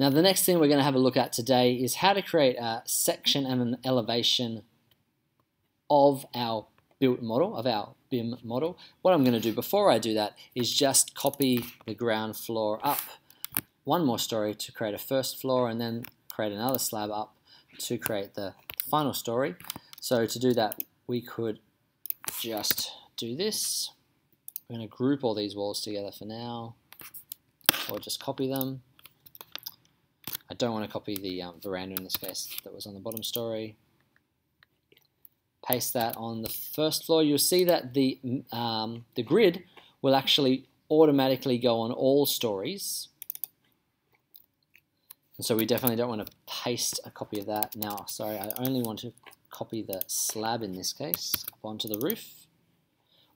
Now the next thing we're going to have a look at today is how to create a section and an elevation of our built model, of our BIM model. What I'm going to do before I do that is just copy the ground floor up one more story to create a first floor and then create another slab up to create the final story. So to do that we could just do this. We're going to group all these walls together for now or just copy them I don't want to copy the um, veranda in this case that was on the bottom story. Paste that on the first floor. You'll see that the, um, the grid will actually automatically go on all stories. And so we definitely don't want to paste a copy of that. Now, sorry, I only want to copy the slab in this case up onto the roof.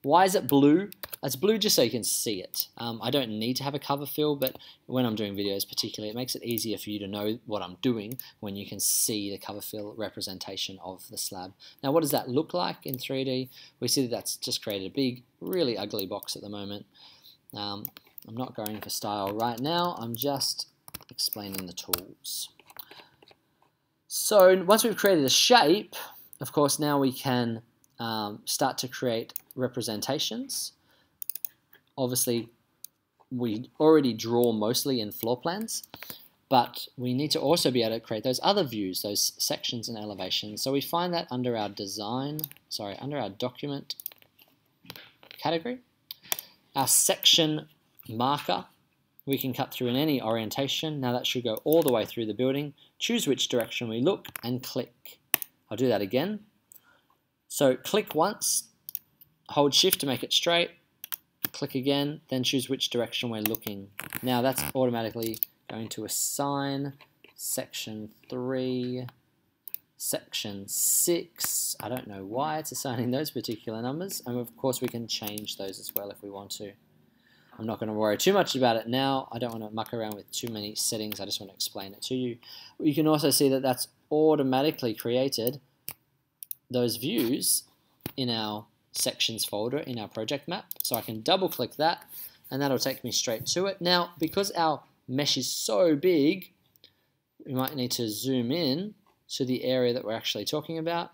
Why is it blue? It's blue just so you can see it. Um, I don't need to have a cover fill, but when I'm doing videos particularly, it makes it easier for you to know what I'm doing when you can see the cover fill representation of the slab. Now what does that look like in 3D? We see that that's just created a big, really ugly box at the moment. Um, I'm not going for style right now, I'm just explaining the tools. So once we've created a shape, of course now we can um, start to create representations. Obviously, we already draw mostly in floor plans, but we need to also be able to create those other views, those sections and elevations. So we find that under our design, sorry, under our document category, our section marker, we can cut through in any orientation. Now that should go all the way through the building. Choose which direction we look and click. I'll do that again. So click once, hold shift to make it straight, click again, then choose which direction we're looking. Now that's automatically going to assign section 3, section 6. I don't know why it's assigning those particular numbers. And of course we can change those as well if we want to. I'm not going to worry too much about it now. I don't want to muck around with too many settings. I just want to explain it to you. You can also see that that's automatically created those views in our sections folder in our project map. So I can double click that and that'll take me straight to it. Now, because our mesh is so big, we might need to zoom in to the area that we're actually talking about.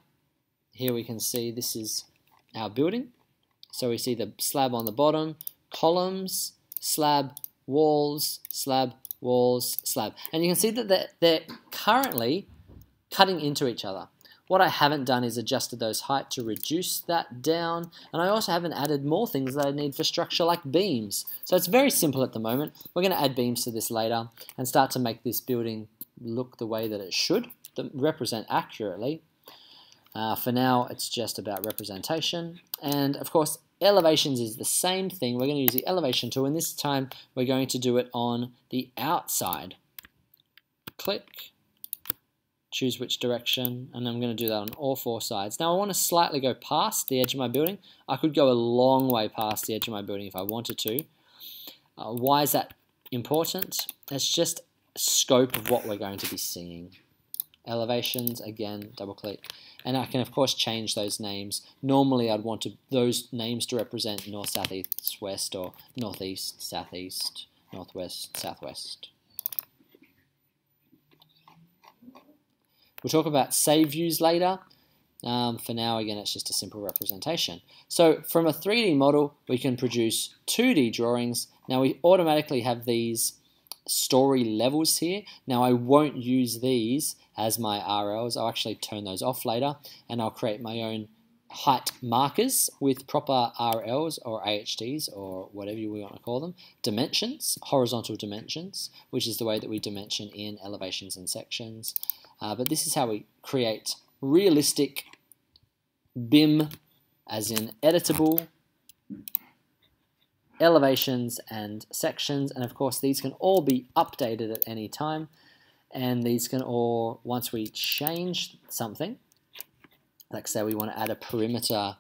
Here we can see this is our building. So we see the slab on the bottom, columns, slab, walls, slab, walls, slab. And you can see that they're, they're currently cutting into each other. What I haven't done is adjusted those height to reduce that down. And I also haven't added more things that I need for structure like beams. So it's very simple at the moment. We're going to add beams to this later and start to make this building look the way that it should, represent accurately. Uh, for now, it's just about representation. And of course, elevations is the same thing. We're going to use the elevation tool, and this time we're going to do it on the outside. Click, choose which direction, and I'm going to do that on all four sides. Now I want to slightly go past the edge of my building. I could go a long way past the edge of my building if I wanted to. Uh, why is that important? It's just scope of what we're going to be seeing. Elevations, again, double click. And I can of course change those names. Normally I'd want to, those names to represent north, south, east, west, or northeast, southeast, northwest, southwest. We'll talk about save views later. Um, for now, again, it's just a simple representation. So from a 3D model, we can produce 2D drawings. Now we automatically have these story levels here. Now I won't use these as my RLs. I'll actually turn those off later and I'll create my own height markers with proper RLs or AHDs or whatever you want to call them, dimensions, horizontal dimensions, which is the way that we dimension in elevations and sections. Uh, but this is how we create realistic BIM, as in editable elevations and sections. And of course, these can all be updated at any time. And these can all, once we change something, like say we want to add a perimeter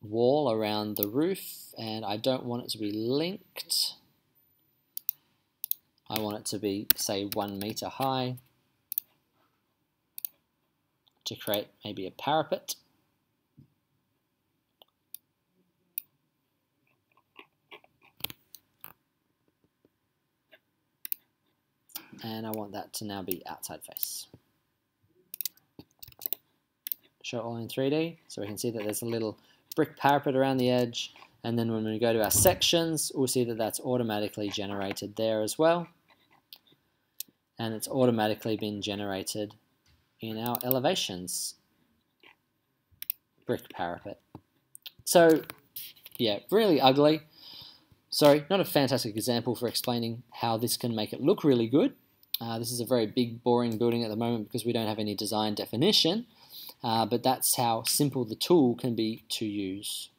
wall around the roof and I don't want it to be linked. I want it to be, say, one meter high to create maybe a parapet. and I want that to now be outside face. All in 3D, so we can see that there's a little brick parapet around the edge, and then when we go to our sections, we'll see that that's automatically generated there as well. And it's automatically been generated in our elevations brick parapet. So, yeah, really ugly. Sorry, not a fantastic example for explaining how this can make it look really good. Uh, this is a very big, boring building at the moment because we don't have any design definition, uh, but that's how simple the tool can be to use.